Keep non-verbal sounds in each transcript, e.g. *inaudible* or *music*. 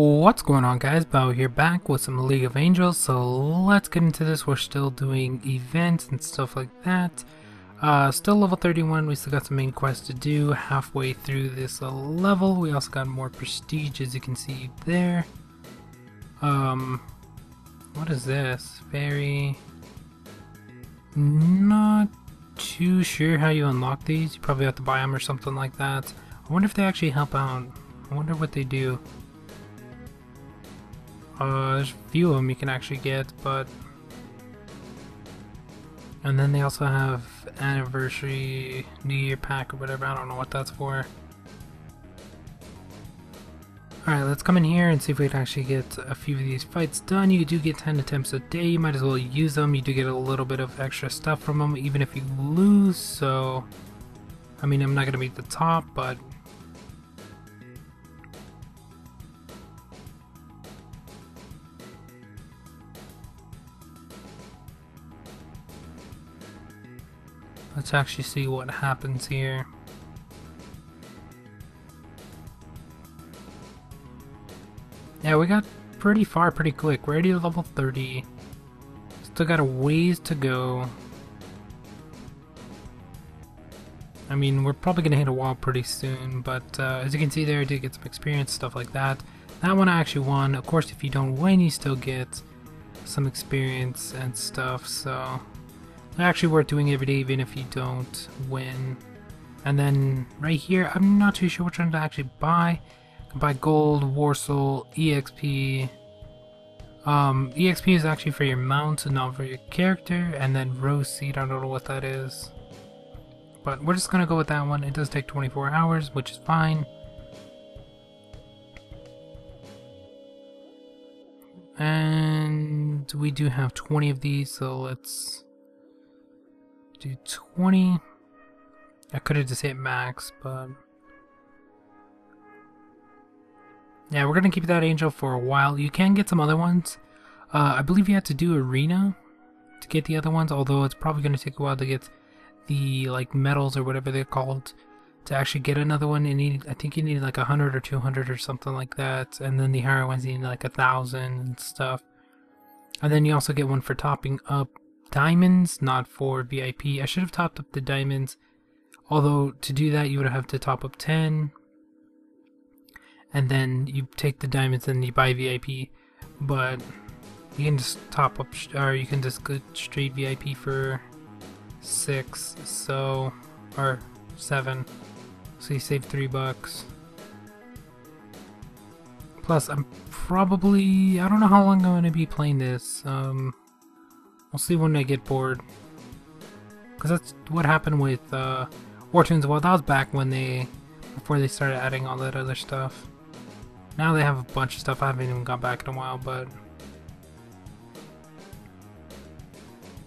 What's going on guys, Bio here back with some League of Angels, so let's get into this. We're still doing events and stuff like that. Uh, still level 31, we still got some main quests to do halfway through this level. We also got more prestige as you can see there. Um, what is this? Very... Not too sure how you unlock these. You probably have to buy them or something like that. I wonder if they actually help out. I wonder what they do. Uh, there's a few of them you can actually get, but... And then they also have anniversary, New Year pack or whatever, I don't know what that's for. Alright, let's come in here and see if we can actually get a few of these fights done. You do get 10 attempts a day, you might as well use them. You do get a little bit of extra stuff from them, even if you lose, so... I mean, I'm not going to be at the top, but Let's actually see what happens here. Yeah, we got pretty far pretty quick. We're already level 30. Still got a ways to go. I mean, we're probably going to hit a wall pretty soon, but uh, as you can see there, I did get some experience, stuff like that. That one I actually won. Of course, if you don't win, you still get some experience and stuff, so actually worth doing every day even if you don't win. And then right here, I'm not too sure which one to actually buy. I can buy gold, war EXP. Um, EXP is actually for your mount and not for your character. And then rose seed, I don't know what that is. But we're just gonna go with that one. It does take 24 hours, which is fine. And we do have 20 of these, so let's do 20. I could have just hit max, but... Yeah, we're gonna keep that angel for a while. You can get some other ones. Uh, I believe you have to do arena to get the other ones, although it's probably gonna take a while to get the like medals or whatever they're called to actually get another one. You need, I think you need like a hundred or two hundred or something like that, and then the higher ones you need like a thousand and stuff. And then you also get one for topping up diamonds, not for VIP. I should have topped up the diamonds, although to do that you would have to top up 10, and then you take the diamonds and you buy VIP, but you can just top up, or you can just go straight VIP for 6, so, or 7, so you save 3 bucks. Plus, I'm probably, I don't know how long I'm going to be playing this, um, We'll see when I get bored. Because that's what happened with uh, War Tunes. Well, that was back when they, before they started adding all that other stuff. Now they have a bunch of stuff. I haven't even gone back in a while, but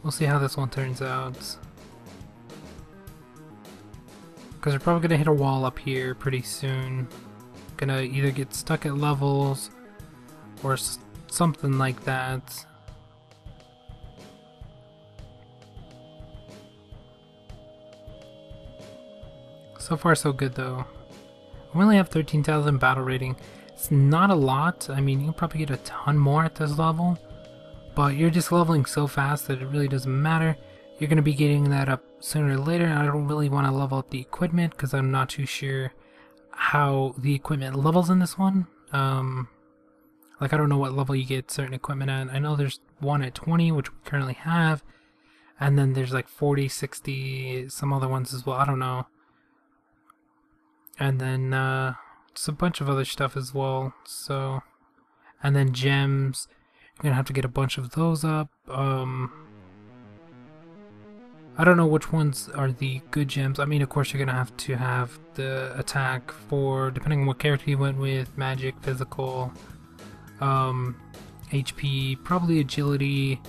we'll see how this one turns out. Because we're probably gonna hit a wall up here pretty soon. Gonna either get stuck at levels or something like that. So far so good though. We only have 13,000 battle rating. It's not a lot. I mean, you can probably get a ton more at this level. But you're just leveling so fast that it really doesn't matter. You're going to be getting that up sooner or later. I don't really want to level up the equipment because I'm not too sure how the equipment levels in this one. Um, like, I don't know what level you get certain equipment at. I know there's one at 20, which we currently have. And then there's like 40, 60, some other ones as well. I don't know and then uh, just a bunch of other stuff as well. So, and then gems. You're gonna have to get a bunch of those up. Um, I don't know which ones are the good gems. I mean, of course, you're gonna have to have the attack for depending on what character you went with, magic, physical, um, HP, probably agility,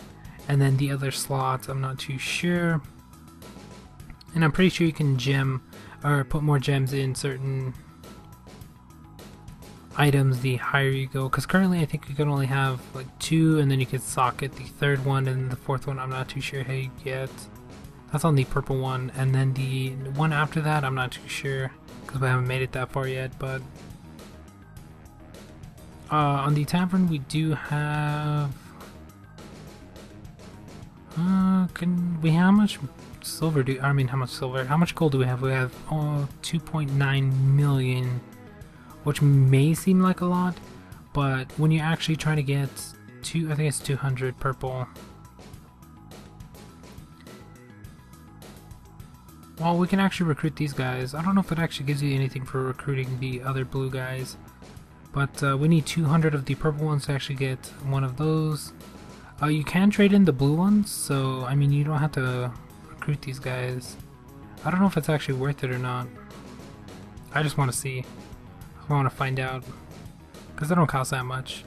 and then the other slots. I'm not too sure. And I'm pretty sure you can gem or put more gems in certain items the higher you go. Because currently I think you can only have like two and then you can socket the third one and the fourth one. I'm not too sure how you get. That's on the purple one. And then the one after that I'm not too sure because we haven't made it that far yet but Uh, on the tavern, we do have. Uh, can we? How much silver do? I mean, how much silver? How much gold do we have? We have oh, 2.9 million, which may seem like a lot, but when you're actually trying to get two, I think it's 200 purple. Well, we can actually recruit these guys. I don't know if it actually gives you anything for recruiting the other blue guys. But uh, we need 200 of the purple ones to actually get one of those. Uh, you can trade in the blue ones, so I mean you don't have to recruit these guys. I don't know if it's actually worth it or not. I just want to see. I want to find out. Because they don't cost that much.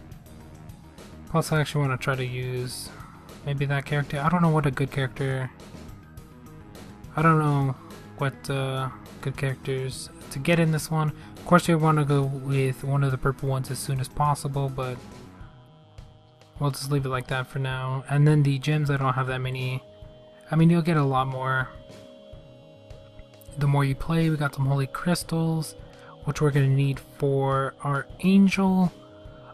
Plus I actually want to try to use maybe that character. I don't know what a good character... I don't know what uh, good characters to get in this one. Of course, you want to go with one of the purple ones as soon as possible, but we'll just leave it like that for now. And then the gems, I don't have that many. I mean, you'll get a lot more the more you play. We got some holy crystals, which we're going to need for our angel.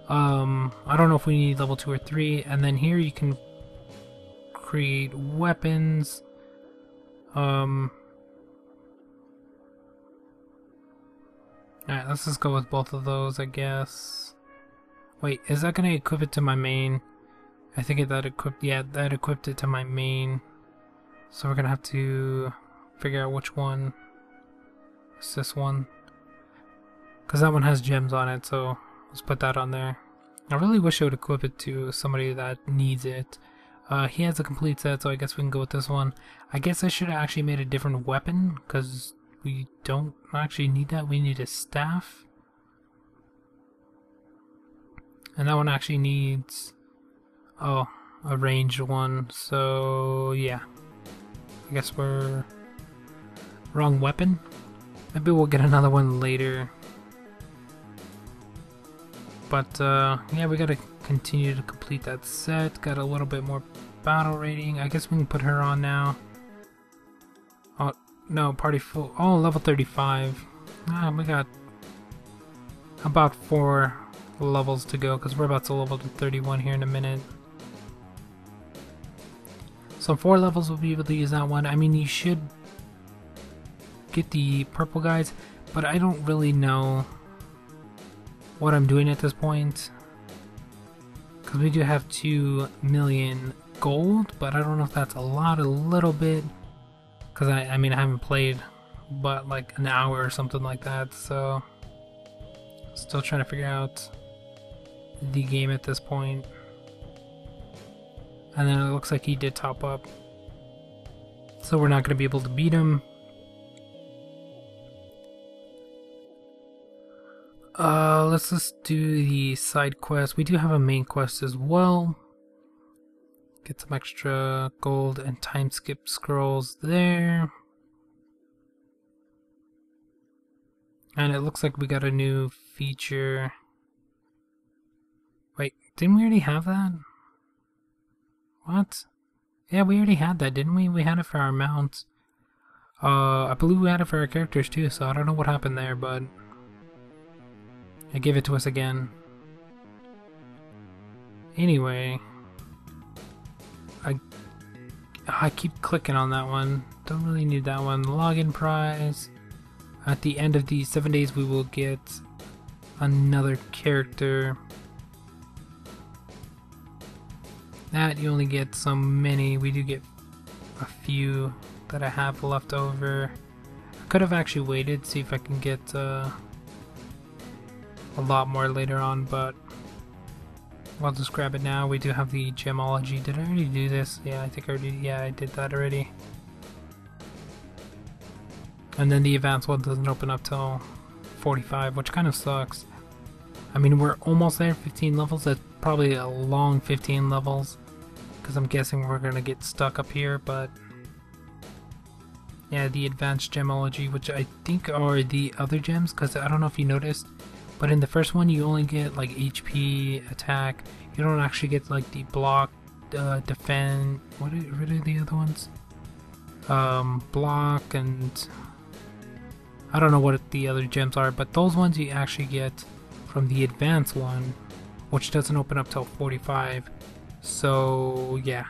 Um, I don't know if we need level 2 or 3. And then here you can create weapons. Um, Alright, let's just go with both of those, I guess. Wait, is that gonna equip it to my main? I think that equipped, yeah, that equipped it to my main. So we're gonna have to figure out which one is this one. Because that one has gems on it, so let's put that on there. I really wish I would equip it to somebody that needs it. Uh, he has a complete set, so I guess we can go with this one. I guess I should have actually made a different weapon, because we don't actually need that. We need a staff. And that one actually needs, oh, a ranged one. So, yeah. I guess we're wrong weapon. Maybe we'll get another one later. But, uh, yeah, we gotta continue to complete that set. Got a little bit more battle rating. I guess we can put her on now. Oh, no, party full. Oh, level 35. Ah, we got about four levels to go because we're about to level to 31 here in a minute. So four levels will be able to use that one. I mean, you should get the purple guys, but I don't really know what I'm doing at this point. Because we do have 2 million gold, but I don't know if that's a lot, a little bit. Because I, I mean, I haven't played but like an hour or something like that, so still trying to figure out the game at this point. And then it looks like he did top up. So we're not going to be able to beat him. Uh, let's just do the side quest. We do have a main quest as well. Get some extra gold and time skip scrolls there. And it looks like we got a new feature. Didn't we already have that? What? Yeah, we already had that, didn't we? We had it for our mounts. Uh, I believe we had it for our characters too, so I don't know what happened there, but... It gave it to us again. Anyway, I I keep clicking on that one. Don't really need that one. Login prize. At the end of these seven days, we will get another character. That you only get so many. We do get a few that I have left over. I could have actually waited, see if I can get uh, a lot more later on, but I'll just grab it now. We do have the gemology. Did I already do this? Yeah, I think I already, yeah, I did that already. And then the advanced one doesn't open up till 45, which kind of sucks. I mean, we're almost there, 15 levels. That's probably a long 15 levels. Because I'm guessing we're going to get stuck up here, but... Yeah, the advanced gemology, which I think are the other gems, because I don't know if you noticed, but in the first one, you only get like HP, attack. You don't actually get like the block, uh, defend. What are, what are the other ones? Um, block and I don't know what the other gems are, but those ones you actually get from the advanced one. which doesn't open up till 45. So, yeah.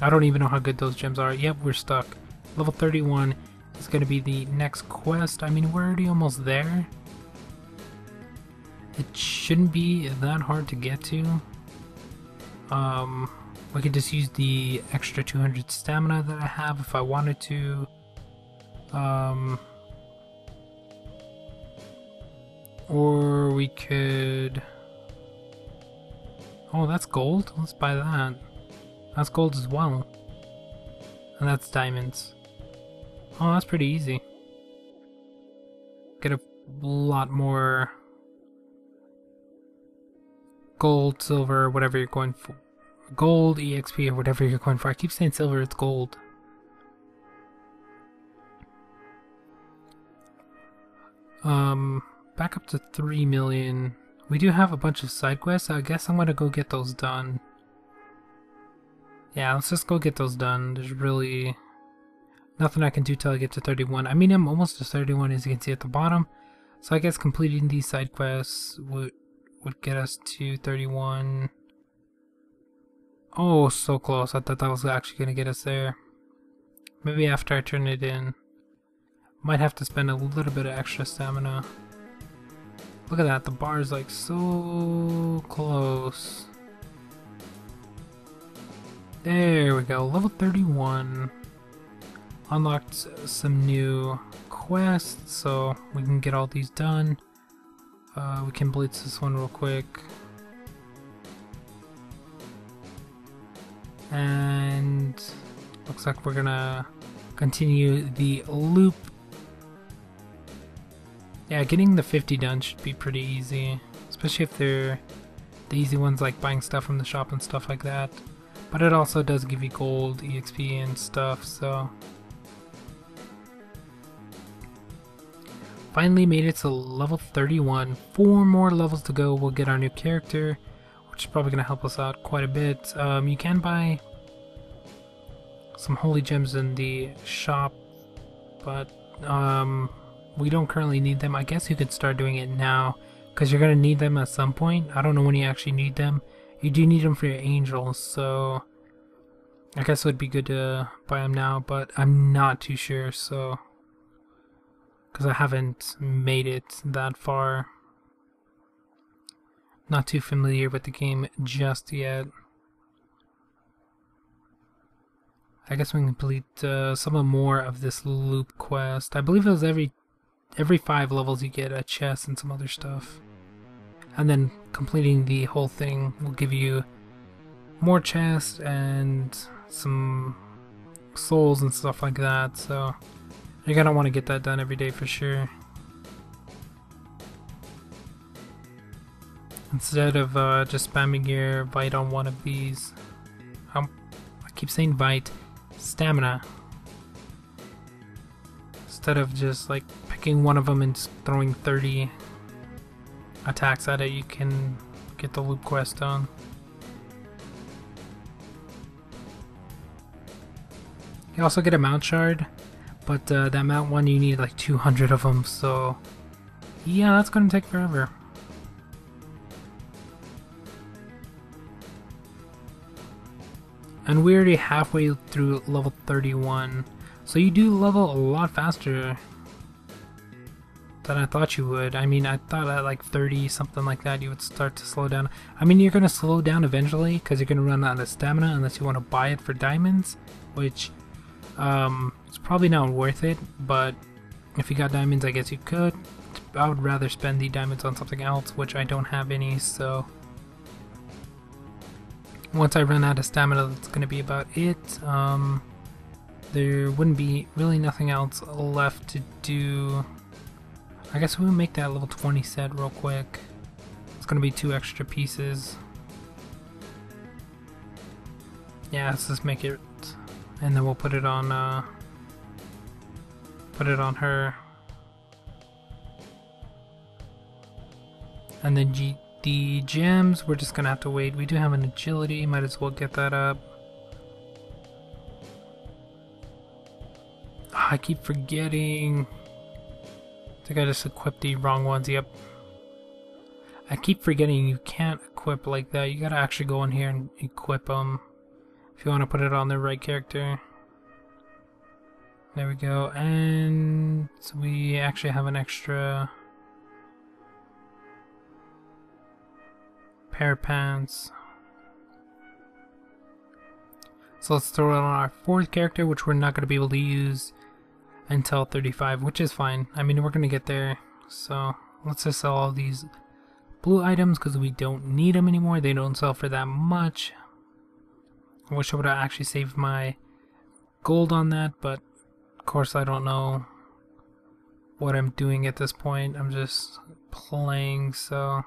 I don't even know how good those gems are. Yep, we're stuck. Level 31 is going to be the next quest. I mean, we're already almost there. It shouldn't be that hard to get to. Um, we could just use the extra 200 stamina that I have if I wanted to. Um, or we could... Oh, that's gold? Let's buy that. That's gold as well. And that's diamonds. Oh, that's pretty easy. Get a lot more gold, silver, whatever you're going for. Gold, EXP, or whatever you're going for. I keep saying silver, it's gold. Um, back up to 3 million. We do have a bunch of side quests, so I guess I'm gonna go get those done. Yeah, let's just go get those done. There's really nothing I can do till I get to 31. I mean, I'm almost to 31 as you can see at the bottom. So I guess completing these side quests would would get us to 31. Oh, so close. I thought that was actually going to get us there. Maybe after I turn it in. Might have to spend a little bit of extra stamina. Look at that, the bar is like so close. There we go, level 31. Unlocked some new quests, so we can get all these done. Uh, we can blitz this one real quick. And looks like we're gonna continue the loop. Yeah, getting the 50 done should be pretty easy, especially if they're the easy ones like buying stuff from the shop and stuff like that. But it also does give you gold, EXP, and stuff, so Finally made it to level 31. Four more levels to go. We'll get our new character, which is probably going to help us out quite a bit. Um, you can buy some holy gems in the shop, but um, we don't currently need them. I guess you could start doing it now, because you're going to need them at some point. I don't know when you actually need them. You do need them for your angels, so I guess it would be good to buy them now, but I'm not too sure, so because I haven't made it that far. Not too familiar with the game just yet. I guess we can complete uh, some more of this loop quest. I believe it was every every five levels you get a chest and some other stuff. And then completing the whole thing will give you more chests and some souls and stuff like that. So you're gonna want to get that done every day for sure. Instead of uh, just spamming your Vite on one of these, um, I keep saying Vite, stamina. Instead of just like picking one of them and throwing 30 attacks at it, you can get the loop quest done. You also get a mount shard, but uh, that mount one, you need like 200 of them, so yeah, that's gonna take forever. And we're already halfway through level 31, so you do level a lot faster than I thought you would. I mean, I thought at like 30, something like that, you would start to slow down. I mean, you're going to slow down eventually because you're going to run out of stamina unless you want to buy it for diamonds, which um, it's probably not worth it, but if you got diamonds, I guess you could. I would rather spend the diamonds on something else, which I don't have any, so... Once I run out of stamina, that's going to be about it. Um, there wouldn't be really nothing else left to do. I guess we'll make that level 20 set real quick. It's to be two extra pieces. Yeah, let's just make it and then we'll put it on uh, put it on her and then G the gems we're just gonna have to wait we do have an agility might as well get that up oh, I keep forgetting think I just equipped the wrong ones yep I keep forgetting you can't equip like that. You gotta actually go in here and equip them if you want to put it on the right character. There we go, and so we actually have an extra pair of pants. So let's throw it on our fourth character, which we're not going to be able to use until 35, which is fine. I mean, we're going to get there. So let's just sell all these blue items because we don't need them anymore. They don't sell for that much. I wish I would have actually saved my gold on that, but of course I don't know what I'm doing at this point. I'm just playing, so...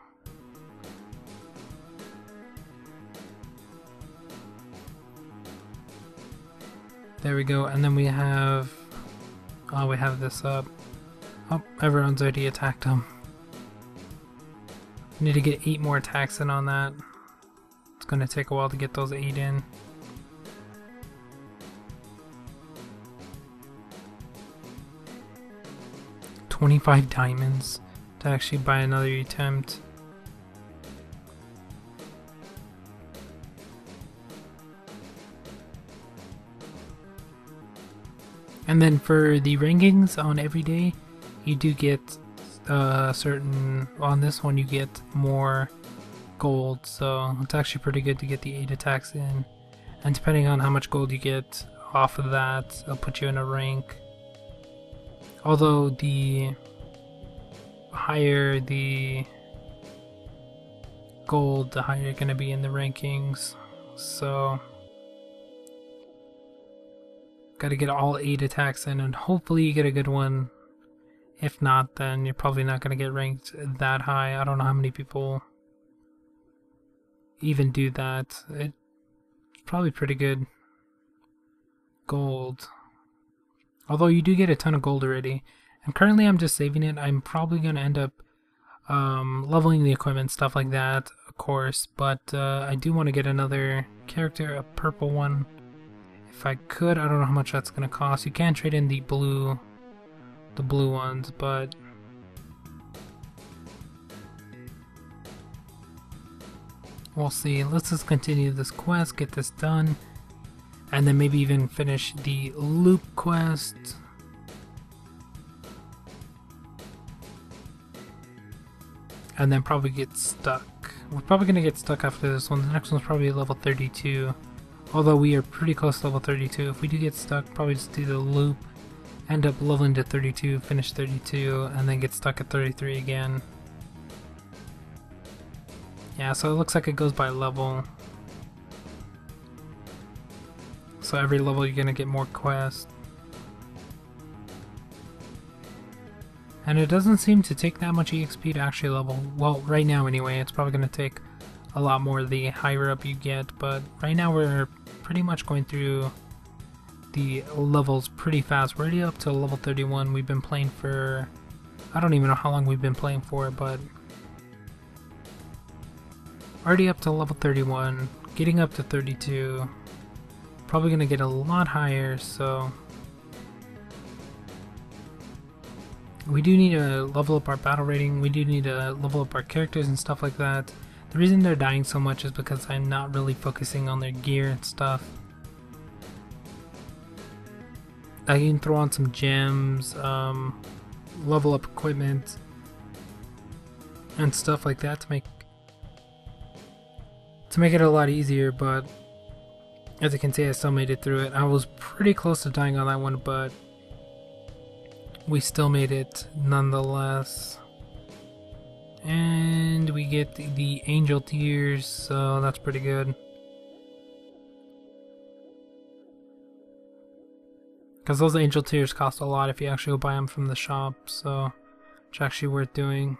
There we go, and then we have... Oh, we have this up. Oh, everyone's already attacked him. Need to get 8 more attacks in on that. It's gonna take a while to get those 8 in. Twenty-five diamonds to actually buy another attempt. And then for the rankings on every day, you do get uh, certain. On this one, you get more gold, so it's actually pretty good to get the 8 attacks in. And depending on how much gold you get off of that, it'll put you in a rank. Although the higher the gold, the higher you're going to be in the rankings. So Gotta get all 8 attacks in and hopefully you get a good one. If not, then you're probably not gonna get ranked that high. I don't know how many people even do that. It's probably pretty good. Gold. Although you do get a ton of gold already. And currently I'm just saving it. I'm probably gonna end up um, leveling the equipment, stuff like that, of course. But uh, I do want to get another character, a purple one. If I could, I don't know how much that's gonna cost. You can trade in the blue, the blue ones, but we'll see. Let's just continue this quest, get this done, and then maybe even finish the loop quest. And then probably get stuck. We're probably gonna get stuck after this one. The next one's probably level 32. Although we are pretty close to level 32. If we do get stuck, probably just do the loop, end up leveling to 32, finish 32, and then get stuck at 33 again. Yeah, so it looks like it goes by level. So every level you're gonna get more quests. And it doesn't seem to take that much EXP to actually level. Well, right now anyway, it's probably gonna take a lot more the higher up you get, but right now we're pretty much going through the levels pretty fast. We're already up to level 31. We've been playing for... I don't even know how long we've been playing for, but... Already up to level 31. Getting up to 32. Probably going to get a lot higher, so... We do need to level up our battle rating. We do need to level up our characters and stuff like that. The reason they're dying so much is because I'm not really focusing on their gear and stuff. I can throw on some gems, um, level up equipment, and stuff like that to make to make it a lot easier, but as you can see I still made it through it. I was pretty close to dying on that one, but we still made it nonetheless. And we get the, the angel tears, so that's pretty good. Because those angel tears cost a lot if you actually go buy them from the shop, so it's actually worth doing.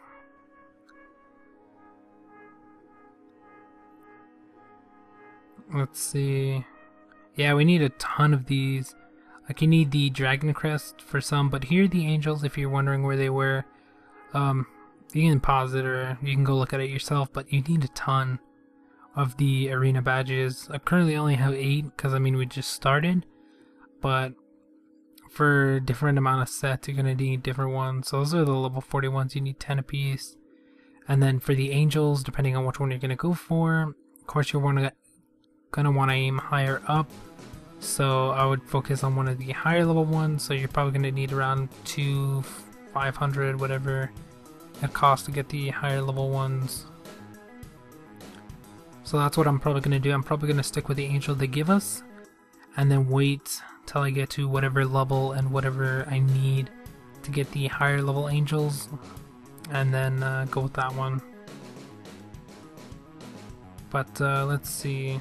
Let's see. Yeah, we need a ton of these. Like you need the dragon crest for some, but here are the angels if you're wondering where they were. Um, you can pause it or you can go look at it yourself, but you need a ton of the arena badges. I currently only have 8 because I mean we just started, but for different amount of sets you're going to need different ones. So those are the level 40 ones, you need 10 apiece. And then for the angels, depending on which one you're gonna go for, of course you're wanna, gonna want to aim higher up. So I would focus on one of the higher level ones. So you're probably gonna need around two, 500, whatever it costs to get the higher level ones. So that's what I'm probably gonna do. I'm probably gonna stick with the angel they give us, and then wait till I get to whatever level and whatever I need to get the higher level angels and then uh, go with that one. But uh, let's see.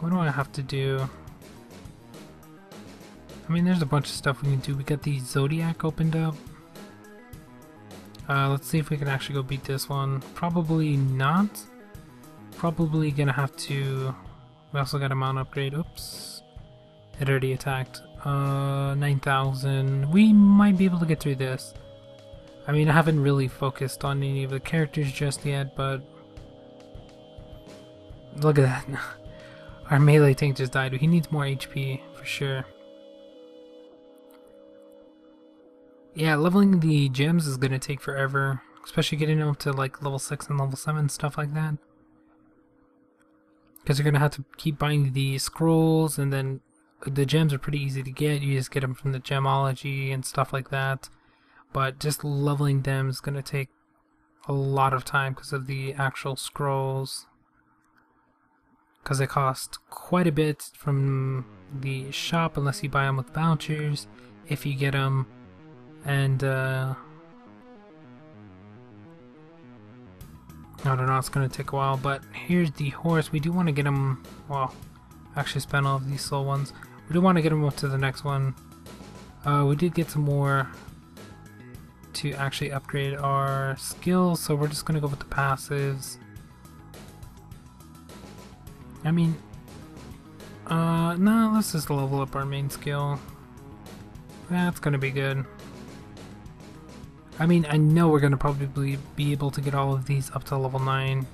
What do I have to do? I mean, there's a bunch of stuff we can do. We got the Zodiac opened up. Uh, let's see if we can actually go beat this one. Probably not. Probably gonna have to... We also got a mount upgrade. Oops. It already attacked. Uh, 9,000. We might be able to get through this. I mean, I haven't really focused on any of the characters just yet, but... Look at that. *laughs* Our melee tank just died. He needs more HP, for sure. Yeah, leveling the gems is gonna take forever. Especially getting them to like level 6 and level 7, stuff like that. Because you're gonna have to keep buying the scrolls and then the gems are pretty easy to get. You just get them from the gemology and stuff like that. But just leveling them is going to take a lot of time because of the actual scrolls. Because they cost quite a bit from the shop unless you buy them with vouchers. If you get them. And, uh... I don't know, it's going to take a while. But here's the horse. We do want to get him, Well, actually spend all of these soul ones. We do want to get him up to the next one. Uh, we did get some more to actually upgrade our skills, so we're just going to go with the passives. I mean, uh, no, let's just level up our main skill. That's to be good. I mean, I know we're going to probably be able to get all of these up to level 9.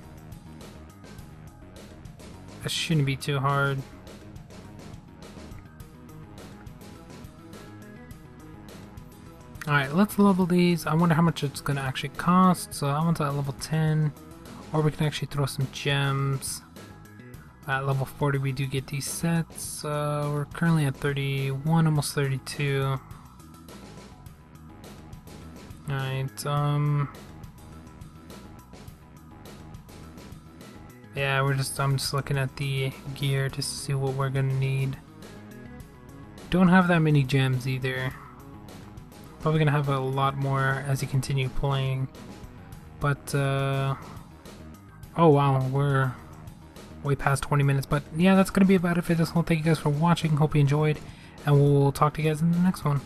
That shouldn't be too hard. Alright, let's level these. I wonder how much it's going to actually cost. So I want to at level 10. Or we can actually throw some gems. At level 40 we do get these sets. Uh, we're currently at 31, almost 32. Alright, um... Yeah, we're just, I'm just looking at the gear to see what we're gonna need. Don't have that many gems either. Probably gonna have a lot more as you continue playing. But, uh... Oh wow, we're way past 20 minutes. But yeah, that's gonna be about it for this one. Thank you guys for watching. Hope you enjoyed. And we'll talk to you guys in the next one.